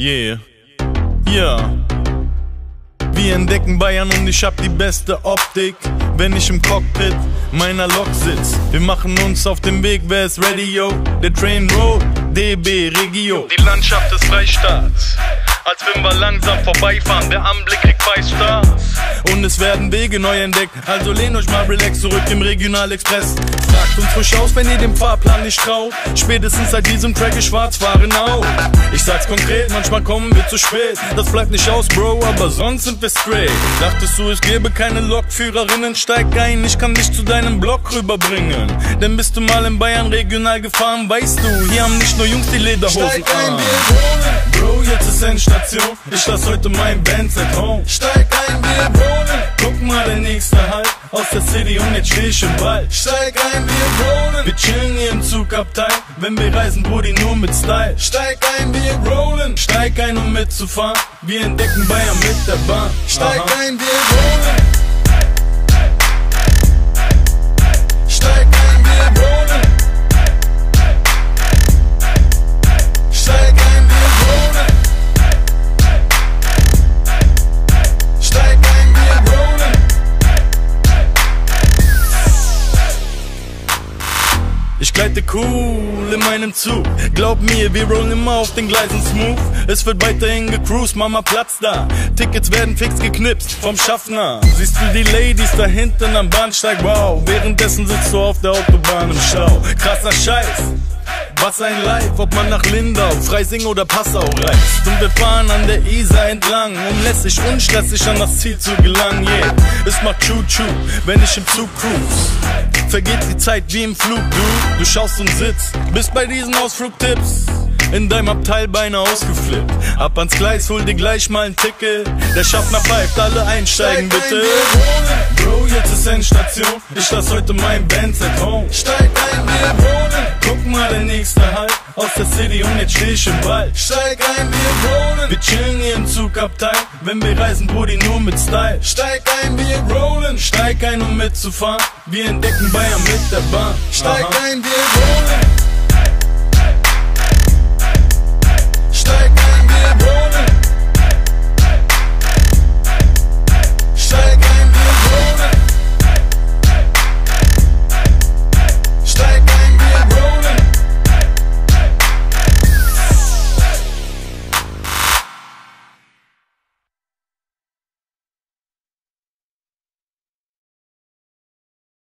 Yeah. Ja. Wir entdecken Bayern und ich hab die beste Optik, wenn ich im Cockpit meiner Lok sitz. Wir machen uns auf den Weg, wer ist ready, yo? Der Train Road, DB Regio. Die Landschaft des Freistaats. Als wenn wir langsam vorbeifahren, der Anblick kriegt five Stars. Und es werden Wege neu entdeckt, also lehnt euch mal relax zurück im Regionalexpress. Fragt uns frisch aus, wenn ihr dem Fahrplan nicht traut. Spätestens seit diesem Track ist schwarz fahren auch. Ich sag's konkret, manchmal kommen wir zu spät. Das bleibt nicht aus, Bro, aber sonst sind wir straight. Dachtest du, es gäbe keine Lokführerinnen? Steig ein, ich kann dich zu deinem Block rüberbringen. Denn bist du mal in Bayern regional gefahren, weißt du, hier haben nicht nur Jungs die Lederhosen Steig ein, wir Endstation. Ich lass heute mein Bands at home. Steig ein, wir rollen. Guck mal, der nächste Halt aus der City und jetzt steh ich im Wald. Steig ein, wir rollen. Wir chillen hier im Zugabteil, wenn wir reisen, Brudi, nur mit Style. Steig ein, wir rollen. Steig ein, um mitzufahren. Wir entdecken Bayern mit der Bahn. Steig Aha. ein, wir Ich gleite cool in meinem Zug. Glaub mir, wir rollen immer auf den Gleisen smooth. Es wird weiterhin gecruised, Mama Platz da. Tickets werden fix geknipst vom Schaffner. Siehst du die Ladies da hinten am Bahnsteig? Wow, währenddessen sitzt du auf der Autobahn im Stau. Krasser Scheiß. Was ein Life, ob man nach Lindau, Freising oder Passau reist. Und wir fahren an der Isar entlang, um lässig unstressig an das Ziel zu gelangen. Yeah, es macht Choo-Choo, wenn ich im Zug cruise. Vergeht die Zeit wie im Flug, du. Du schaust und sitzt, bist bei diesen Ausflugtipps. In deinem Abteil beinahe ausgeflippt. Ab ans Gleis, hol dir gleich mal ein Ticket. Der Schaffner pfeift, alle einsteigen Steig ein, bitte. Bro, jetzt ist Endstation. Ich lass heute mein Bands at home. Steig ein, wir aus der City und jetzt steh ich im Wald. Steig ein, wir rollen. Wir chillen hier im Zugabteil, wenn wir reisen, Brudi, nur mit Style. Steig ein, wir rollen. Steig ein, um mitzufahren, wir entdecken Bayern mit der Bahn. Steig Aha. ein, wir rollen.